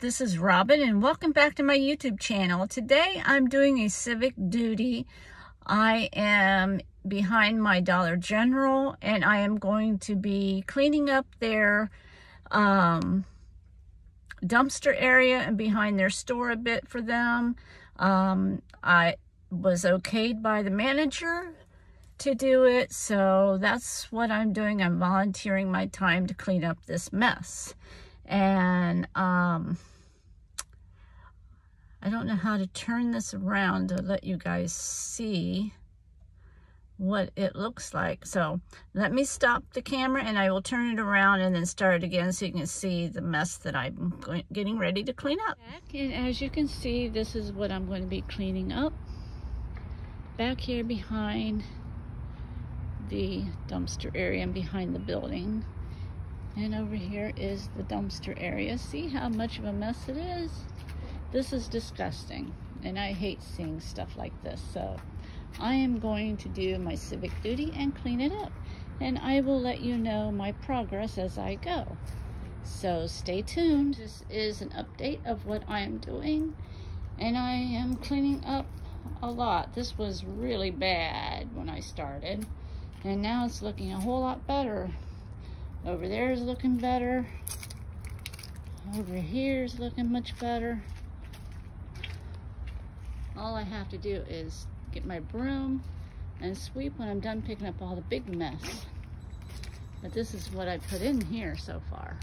this is Robin and welcome back to my YouTube channel. Today I'm doing a civic duty. I am behind my Dollar General and I am going to be cleaning up their um, dumpster area and behind their store a bit for them. Um, I was okayed by the manager to do it, so that's what I'm doing. I'm volunteering my time to clean up this mess. And um, I don't know how to turn this around to let you guys see what it looks like. So let me stop the camera and I will turn it around and then start it again so you can see the mess that I'm getting ready to clean up. And as you can see, this is what I'm going to be cleaning up. Back here behind the dumpster area and behind the building. And over here is the dumpster area. See how much of a mess it is? This is disgusting. And I hate seeing stuff like this. So I am going to do my civic duty and clean it up. And I will let you know my progress as I go. So stay tuned. This is an update of what I am doing. And I am cleaning up a lot. This was really bad when I started. And now it's looking a whole lot better. Over there is looking better. Over here is looking much better. All I have to do is get my broom and sweep when I'm done picking up all the big mess. But this is what I put in here so far.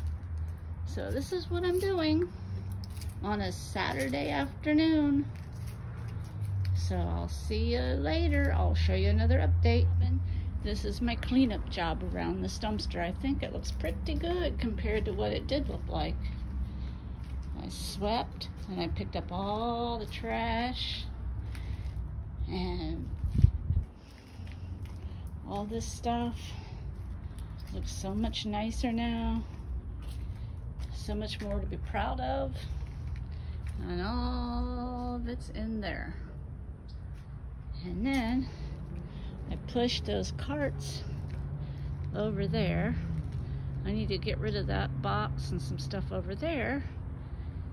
So this is what I'm doing on a Saturday afternoon. So I'll see you later. I'll show you another update. This is my cleanup job around this dumpster. I think it looks pretty good compared to what it did look like. I swept and I picked up all the trash and all this stuff looks so much nicer now. So much more to be proud of. And all of it's in there. And then I pushed those carts over there. I need to get rid of that box and some stuff over there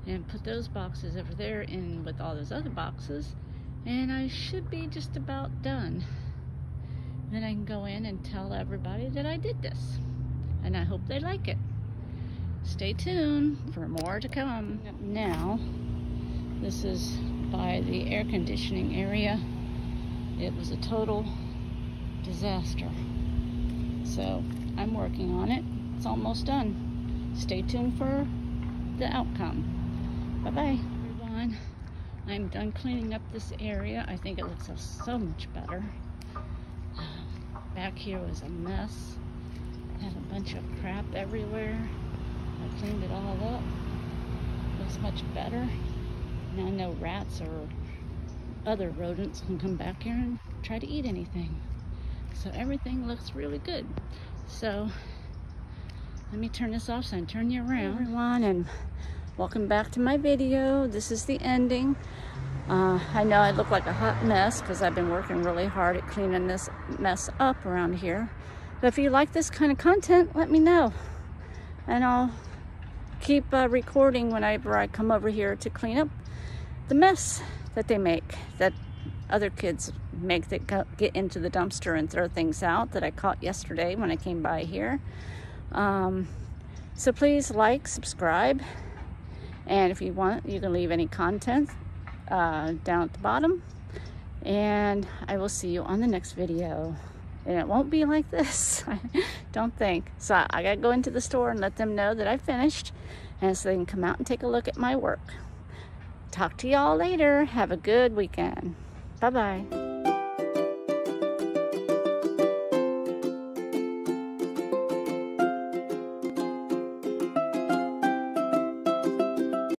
and put those boxes over there in with all those other boxes and I should be just about done. Then I can go in and tell everybody that I did this and I hope they like it. Stay tuned for more to come. Now, this is by the air conditioning area. It was a total disaster. So I'm working on it. It's almost done. Stay tuned for the outcome. Bye-bye, everyone. I'm done cleaning up this area. I think it looks so much better. Back here was a mess. Had a bunch of crap everywhere. I cleaned it all up. Looks much better. Now no rats or other rodents can come back here and try to eat anything. So everything looks really good. So let me turn this off so I can turn you around. Hey everyone and welcome back to my video. This is the ending. Uh, I know I look like a hot mess because I've been working really hard at cleaning this mess up around here. But if you like this kind of content, let me know. And I'll keep uh, recording whenever I come over here to clean up the mess that they make that other kids make that get into the dumpster and throw things out that I caught yesterday when I came by here. Um, so please like, subscribe, and if you want, you can leave any content uh, down at the bottom. And I will see you on the next video. And it won't be like this, don't think. So I gotta go into the store and let them know that I finished, and so they can come out and take a look at my work. Talk to y'all later. Have a good weekend. Bye-bye.